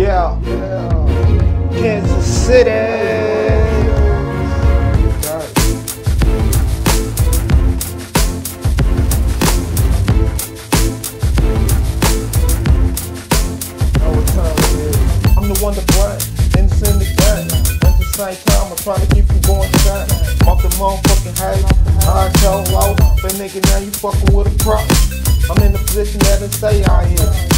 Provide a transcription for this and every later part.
Yeah. Kansas City. I'm the one to blame, innocent the game. At the same time, I'm trying to keep you going shine. Off the motherfucking hate. I tell low, but nigga, now you fucking with a prop. I'm in the position that I say I am.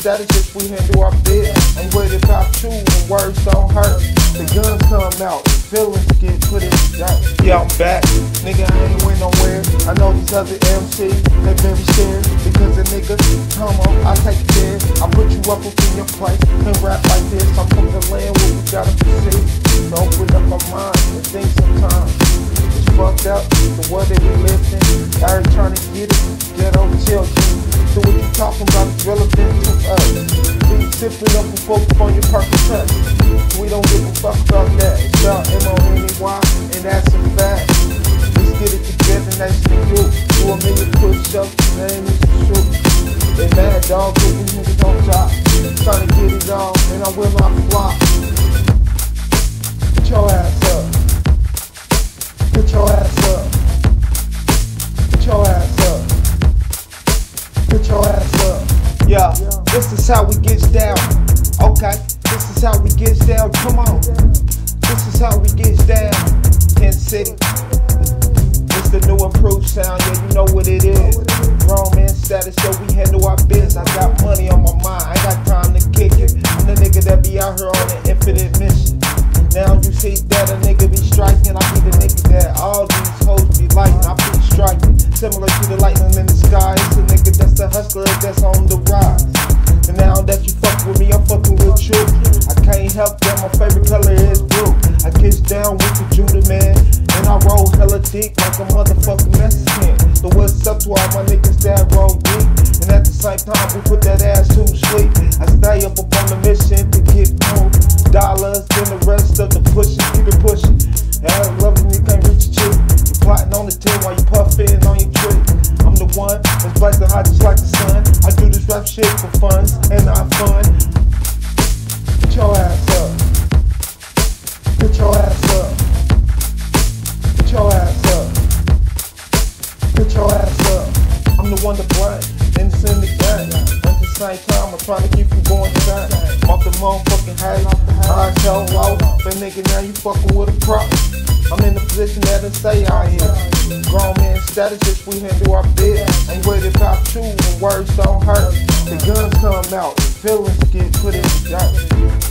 Man status if we handle our bid. Ain't worried about you when words don't hurt. The guns come out, The feelings get put in the dirt. Yeah, I'm back. Nigga, I ain't went nowhere. I know these other MCs, they very scared. Because the nigga, come on, I take it there. I put you up in your place and rap like this. I'm from the land where we gotta proceed. So open up my mind and think sometimes. It's fucked up, the world that we live in. Every trying to get it, get ghetto children. So what you talking about is relevant We it up and focus on your perfect touch. We don't give a fuck about that. It's about M-O-N-E-Y, and that's a fact. Let's get it together, nice to you. Do a million push-ups, name is the shoot. They mad dog, but we niggas on top. Trying to get it on, and I will not flop. Put your ass up. Put your ass up. Put your ass up. Put your ass up. Yeah, this is how we get down. Okay, this is how we get down. Come on. This is how we get down. Kansas City. It's the new improved sound, yeah, you know what it is. Grown man status, so we handle our biz. I got money on my mind, I got time to kick it. I'm the nigga that be out here on an infinite mission. Now you see that a nigga be striking, I be the nigga that all these hoes be lighting, I be that's on the rise. And now that you fuck with me, I'm fucking with you. I can't help that my favorite color is blue. I kiss down with the Judah man, and I roll hella deep like a motherfucking Mexican. So what's up to all my niggas that roll deep? And at the same time, we put that ass to sleep. I stay up upon the mission to get more dollars than the rest of the pushing. Keep it pushing. Rap shit for fun and not fun. Put your ass up. Put your ass up. Put your ass up. Put your ass up. I'm the one to blame. Game. At the same time, I'm trying to keep you going shine. Off the motherfucking hate. I tell low, but nigga, now you fucking with a prop. I'm in the position that I say I am. Grown man status if we handle our bid. Ain't worried about you when words don't hurt. The guns come out, and feelings get put in the dirt.